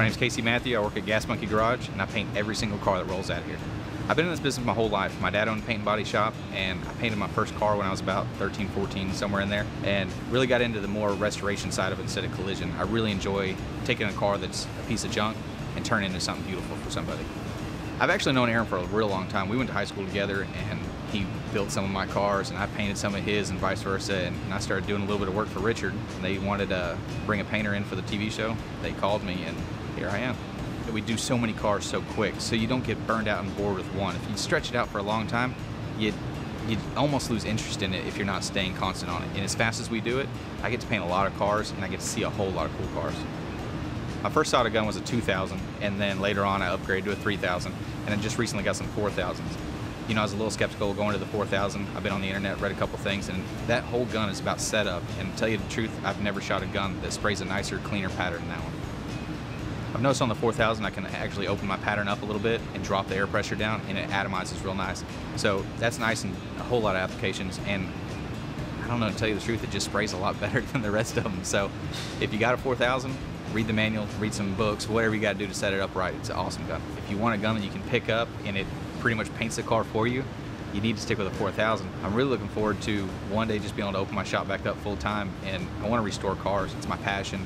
My name's KC Mathieu. I work at Gas Monkey Garage, and I paint every single car that rolls out here. I've been in this business my whole life. My dad owned a paint and body shop, and I painted my first car when I was about 13, 14, somewhere in there, and really got into the more restoration side of it instead of collision. I really enjoy taking a car that's a piece of junk and turning it into something beautiful for somebody. I've actually known Aaron for a real long time. We went to high school together, and he built some of my cars, and I painted some of his, and vice versa. And, I started doing a little bit of work for Richard. They wanted to bring a painter in for the TV show. They called me, and here I am. We do so many cars so quick, so you don't get burned out and bored with one. If you stretch it out for a long time, you you almost lose interest in it if you're not staying constant on it. And as fast as we do it, I get to paint a lot of cars, and I get to see a whole lot of cool cars. My first SATA gun was a 2000, and then later on I upgraded to a 3000, and then just recently got some 4000s. You know, I was a little skeptical going to the 4000. I've been on the internet, read a couple things, and that whole gun is about setup. And to tell you the truth, I've never shot a gun that sprays a nicer, cleaner pattern than that one. I've noticed on the 4000 I can actually open my pattern up a little bit and drop the air pressure down and it atomizes real nice. So that's nice in a whole lot of applications and I don't know to tell you the truth it just sprays a lot better than the rest of them. So if you got a 4000 read the manual, read some books, whatever you got to do to set it up right. It's an awesome gun. If you want a gun that you can pick up and it pretty much paints the car for you, you need to stick with a 4000. I'm really looking forward to one day just being able to open my shop back up full time and I want to restore cars. It's my passion.